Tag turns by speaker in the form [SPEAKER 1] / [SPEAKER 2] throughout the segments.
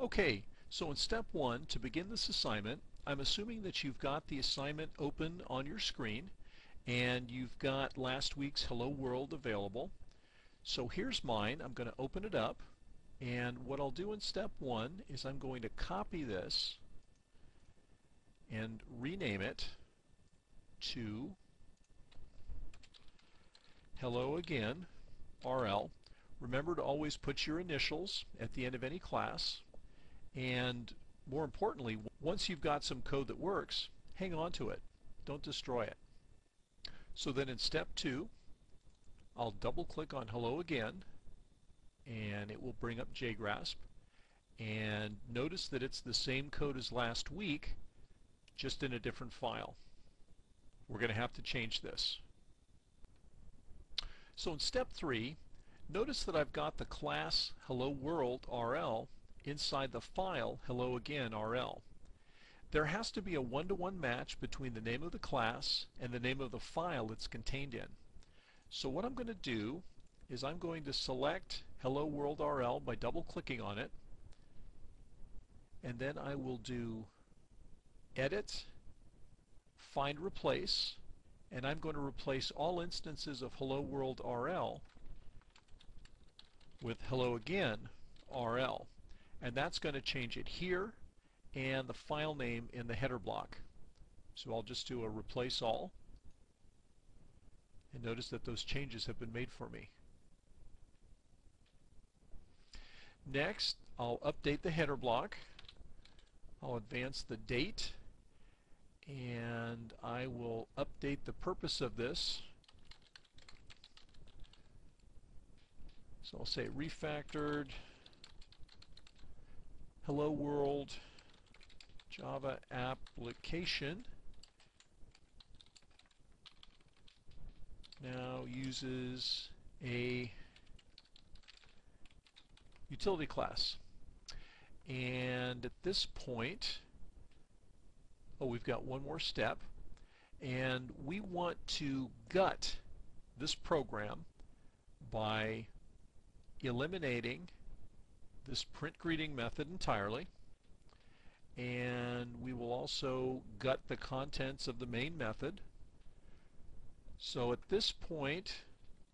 [SPEAKER 1] Okay, so in step one, to begin this assignment, I'm assuming that you've got the assignment open on your screen and you've got last week's Hello World available. So here's mine. I'm going to open it up and what I'll do in step one is I'm going to copy this and rename it to Hello Again RL. Remember to always put your initials at the end of any class and more importantly, once you've got some code that works, hang on to it. Don't destroy it. So then in step two, I'll double click on Hello Again and it will bring up JGrasp and notice that it's the same code as last week just in a different file. We're going to have to change this. So in step three, notice that I've got the class Hello World RL inside the file Hello Again RL. There has to be a one-to-one -one match between the name of the class and the name of the file it's contained in. So what I'm going to do is I'm going to select Hello World RL by double clicking on it and then I will do edit find replace and I'm going to replace all instances of Hello World RL with Hello Again RL and that's going to change it here and the file name in the header block. So I'll just do a replace all and notice that those changes have been made for me. Next, I'll update the header block. I'll advance the date and I will update the purpose of this. So I'll say refactored Hello World Java application. Now uses a utility class. And at this point oh we've got one more step. And we want to gut this program by eliminating this print greeting method entirely. And we will also gut the contents of the main method. So at this point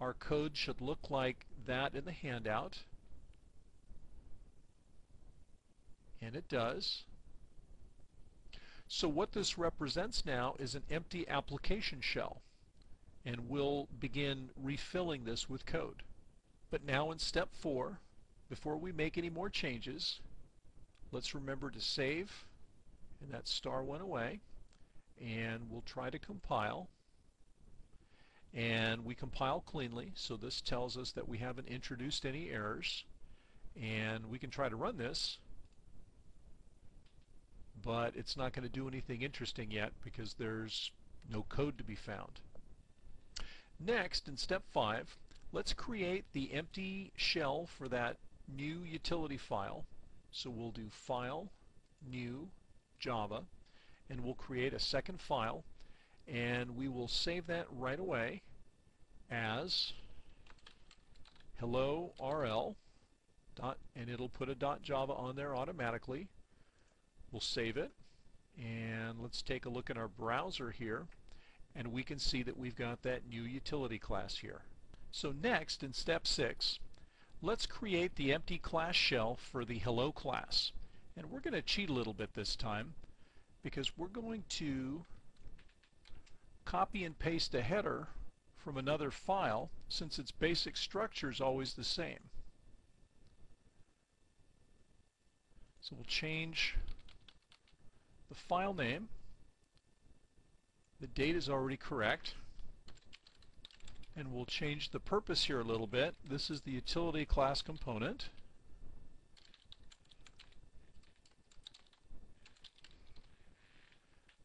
[SPEAKER 1] our code should look like that in the handout. And it does. So what this represents now is an empty application shell. And we'll begin refilling this with code. But now in step four before we make any more changes, let's remember to save, and that star went away, and we'll try to compile. And we compile cleanly, so this tells us that we haven't introduced any errors. And we can try to run this, but it's not going to do anything interesting yet because there's no code to be found. Next, in step 5, let's create the empty shell for that new utility file. So we'll do File, New, Java, and we'll create a second file and we will save that right away as hello RL dot and it'll put a dot Java on there automatically. We'll save it and let's take a look at our browser here and we can see that we've got that new utility class here. So next in step 6 Let's create the empty class shell for the hello class. And we're going to cheat a little bit this time because we're going to copy and paste a header from another file since its basic structure is always the same. So we'll change the file name. The date is already correct and we'll change the purpose here a little bit. This is the utility class component.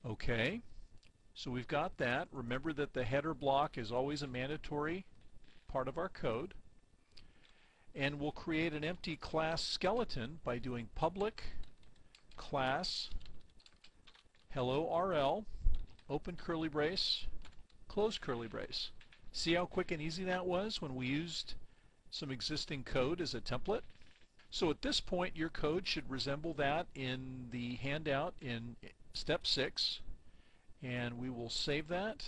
[SPEAKER 1] Okay, so we've got that. Remember that the header block is always a mandatory part of our code. And we'll create an empty class skeleton by doing public class hello RL, open curly brace, close curly brace. See how quick and easy that was when we used some existing code as a template? So at this point your code should resemble that in the handout in step 6 and we will save that,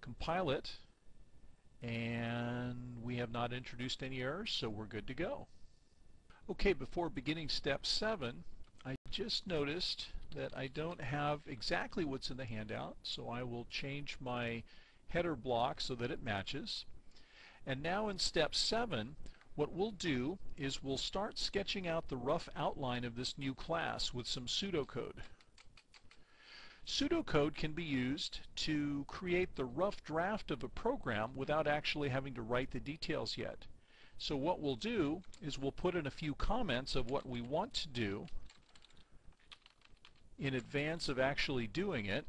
[SPEAKER 1] compile it, and we have not introduced any errors so we're good to go. Okay, before beginning step 7 I just noticed that I don't have exactly what's in the handout so I will change my header block so that it matches. And now in step 7 what we'll do is we'll start sketching out the rough outline of this new class with some pseudocode. Pseudocode can be used to create the rough draft of a program without actually having to write the details yet. So what we'll do is we'll put in a few comments of what we want to do in advance of actually doing it.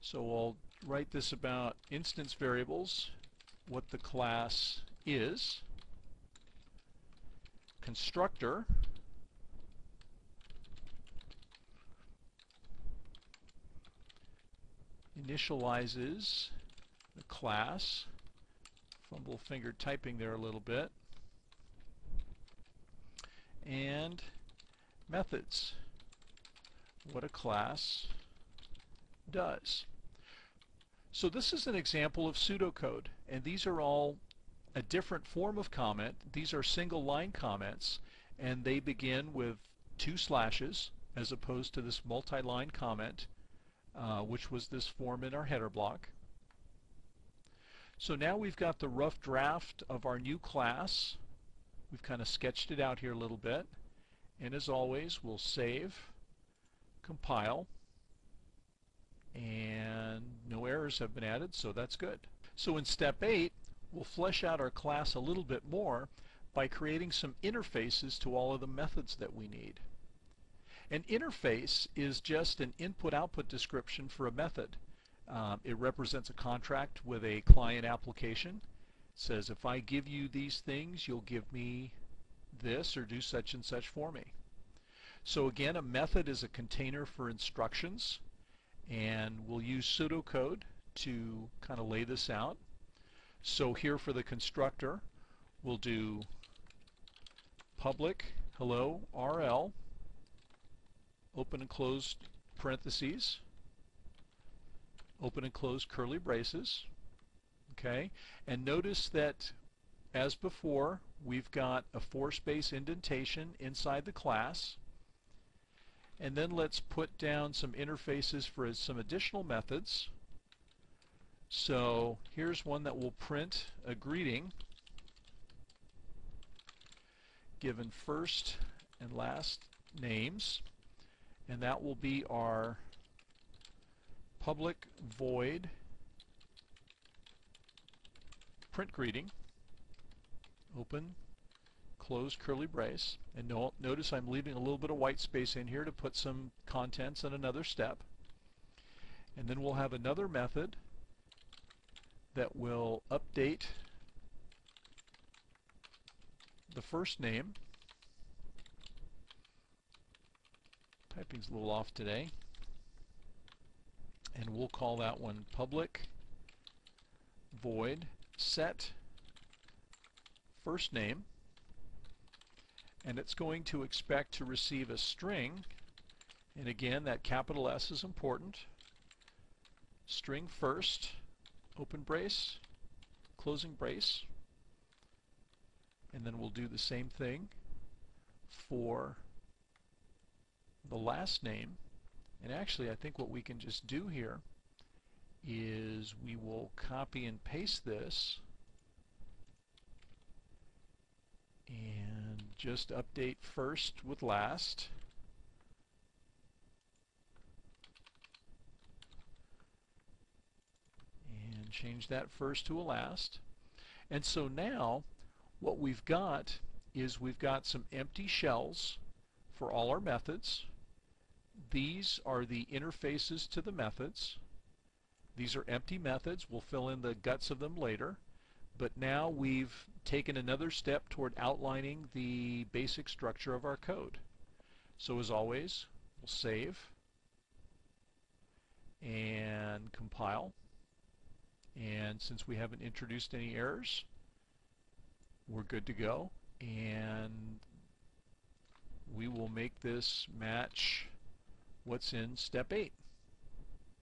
[SPEAKER 1] So I'll write this about instance variables, what the class is. Constructor. Initializes the class. Fumble finger typing there a little bit. And methods. What a class does so this is an example of pseudocode and these are all a different form of comment. These are single line comments and they begin with two slashes as opposed to this multi-line comment uh, which was this form in our header block. So now we've got the rough draft of our new class. We've kind of sketched it out here a little bit and as always we'll save, compile and no errors have been added so that's good. So in step 8 we'll flesh out our class a little bit more by creating some interfaces to all of the methods that we need. An interface is just an input-output description for a method. Um, it represents a contract with a client application. It says if I give you these things, you'll give me this or do such and such for me. So again, a method is a container for instructions and we'll use pseudocode to kind of lay this out. So here for the constructor, we'll do public hello RL, open and close parentheses, open and close curly braces. Okay, and notice that as before, we've got a four space indentation inside the class. And then let's put down some interfaces for some additional methods. So here's one that will print a greeting given first and last names. And that will be our public void print greeting. Open close curly brace and no, notice I'm leaving a little bit of white space in here to put some contents in another step and then we'll have another method that will update the first name. Typing's a little off today. And we'll call that one public void set first name and it's going to expect to receive a string. And again that capital S is important. String first open brace, closing brace, and then we'll do the same thing for the last name. And actually, I think what we can just do here is we will copy and paste this. And just update first with last. And change that first to a last. And so now what we've got is we've got some empty shells for all our methods. These are the interfaces to the methods. These are empty methods. We'll fill in the guts of them later. But now we've taken another step toward outlining the basic structure of our code. So as always, we'll save and compile. And since we haven't introduced any errors, we're good to go. and we will make this match what's in step 8.